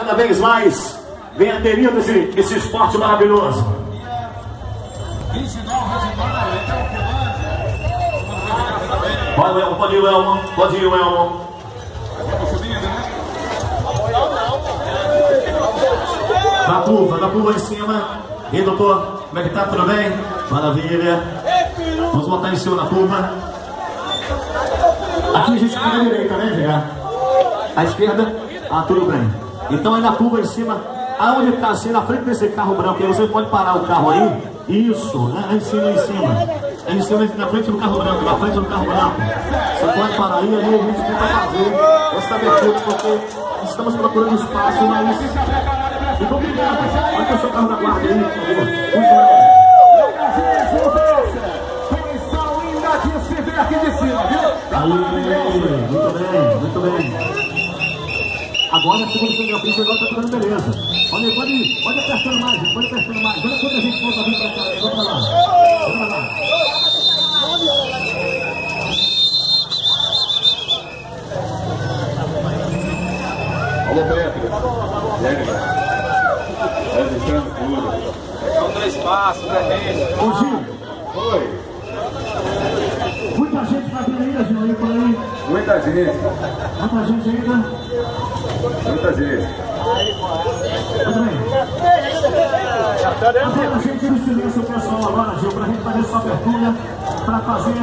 cada vez mais vem aderindo esse, esse esporte maravilhoso. 29 de maio, Vai, Elmo, pode ir, Elmo. Pode ir, Elmo. Na curva, na curva em cima. E doutor, como é que tá? Tudo bem? Maravilha. Vamos botar em cima na curva. Aqui a gente pega a direita, né, Edgar? A esquerda? Ah, tudo bem. Então aí na curva em cima, aonde está assim, na frente desse carro branco, aí você pode parar o carro aí. Isso, né? Em cima, em cima. Em cima, na frente do carro branco, na frente do carro branco. Você pode parar aí, ali a gente tenta fazer essa abertura, porque estamos procurando espaço, mas... Muito obrigado. Olha o seu carro da guarda aí, por favor. cima, viu? Aí, muito bem, muito bem. Agora, segundo o segundo frente, agora tá ficando beleza. Olha, pode, pode apertando mais, pode apertando mais. Olha quanta gente volta vir pra cá. Vamos pra lá. Vamos lá. Alô, Pedro. E aí, Tá registrando tudo. São dois passos pra gente. Ô, Gil. Oi. Muita gente vai vir ainda, Gil, aí por aí. Muita gente. Muita gente ainda. Muita gente. Tudo bem. Agora a gente silêncio o pessoal agora, Gil, pra gente fazer essa abertura, pra fazer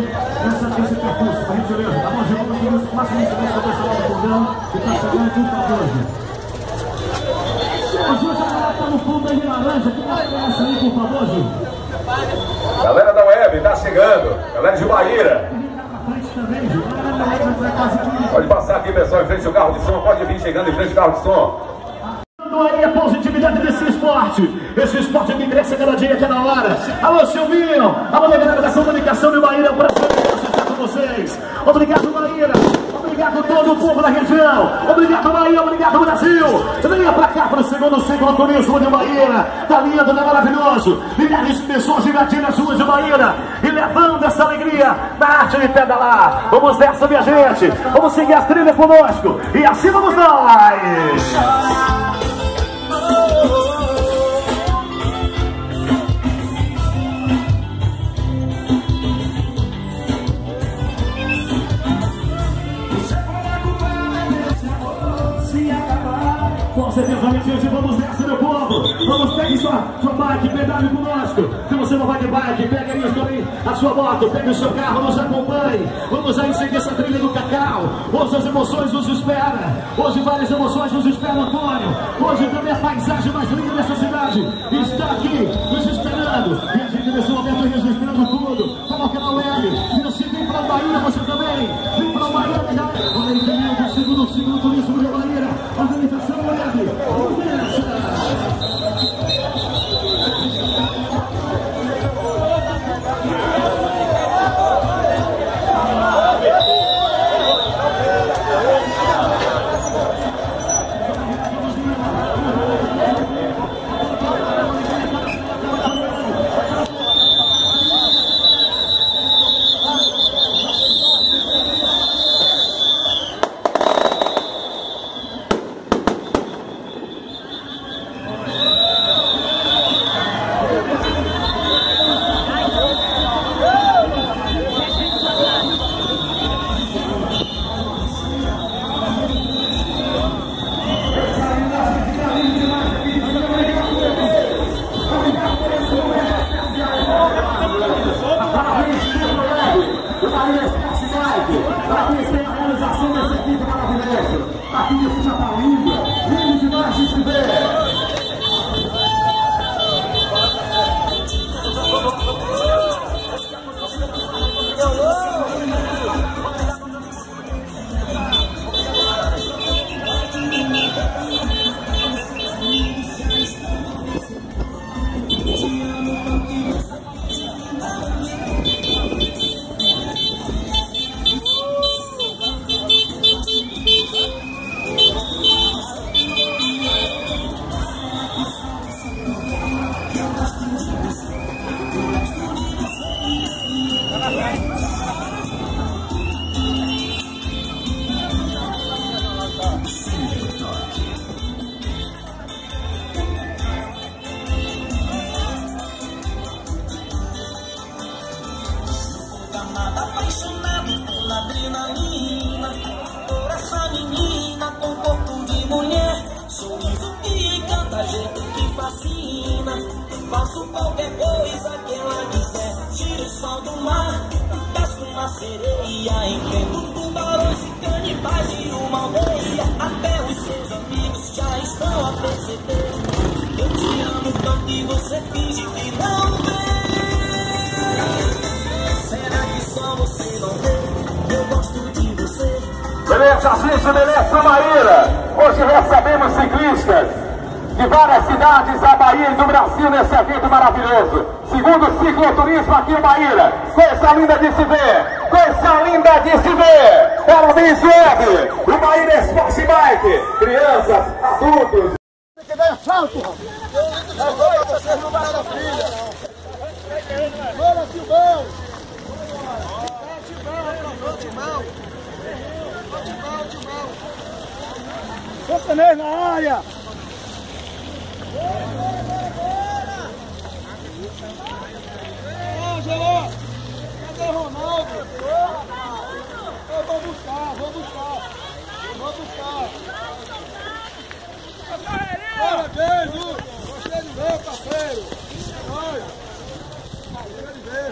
essa, esse percurso. Por gentileza, tá bom, Gil? Vamos seguir o máximo de silêncio o pessoal do fundão, que tá chegando, por favor, Gil. Ô, Gil, essa galera tá no fundo aí de laranja, que tá essa aí, por favor, Gil? Galera da web, tá chegando. Galera de Bahia. Pode passar aqui, pessoal, em frente ao carro de som. Pode vir chegando em frente ao carro de som. Aí a positividade desse esporte. Esse esporte que cresce cada dia, cada hora. Alô, Silvinho. Alô, galera da comunicação de Bahia. É um prazer estar com vocês. Obrigado, Bahia. Obrigado todo o povo da região. Obrigado, Bahia. Obrigado, Brasil. Venha pra cá para o segundo ciclo turismo de Bahia. Tá lindo, tá maravilhoso. Milhares de pessoas invadindo as ruas de Bahia levando essa alegria da arte de pedalar. Vamos nessa, minha gente. Vamos seguir as trilhas conosco. E assim vamos nós. Com certeza, gente, vamos nessa, meu povo. Vamos, pegue sua, sua bike, pedale conosco. Se você não vai de bike, pega aí também a sua moto, pegue o seu carro, nos acompanhe. Vamos aí seguir essa trilha do cacau. Hoje as emoções nos esperam. Hoje várias emoções nos esperam, Antônio. Hoje também a paisagem mais linda dessa cidade está aqui nos esperando. E a gente nesse momento registrando tudo. Coloca na web. E você vem para Bahia, você também. Vem para Bahia, Olha aí, do segundo, segundo turismo de Bahia. Organização web. Faço qualquer coisa que ela quiser. Tiro o sol do mar, pesco uma sereia, enfrento tubarões e canibais de uma aldeia. Até os seus amigos já estão a perceber. Eu te amo tanto e você finge que não vê. Será que só você não vê? Eu gosto de você. Beleza, gente, beleza, Maíra. Hoje recebemos ciclistas de várias cidades da Bahia e do Brasil nesse evento maravilhoso. Segundo cicloturismo aqui em Bahia. Coisa linda de se ver. Coisa linda de se ver. Parabéns, Web. O Bahia Esporte Bike. Crianças, adultos. Sostenei na área! Ângelo! Cadê Ronaldo? Eu vou buscar, vou buscar. Vou buscar. Parabéns, Lu! Gostei de ver, parceiro! É nóis! Gostei de ver!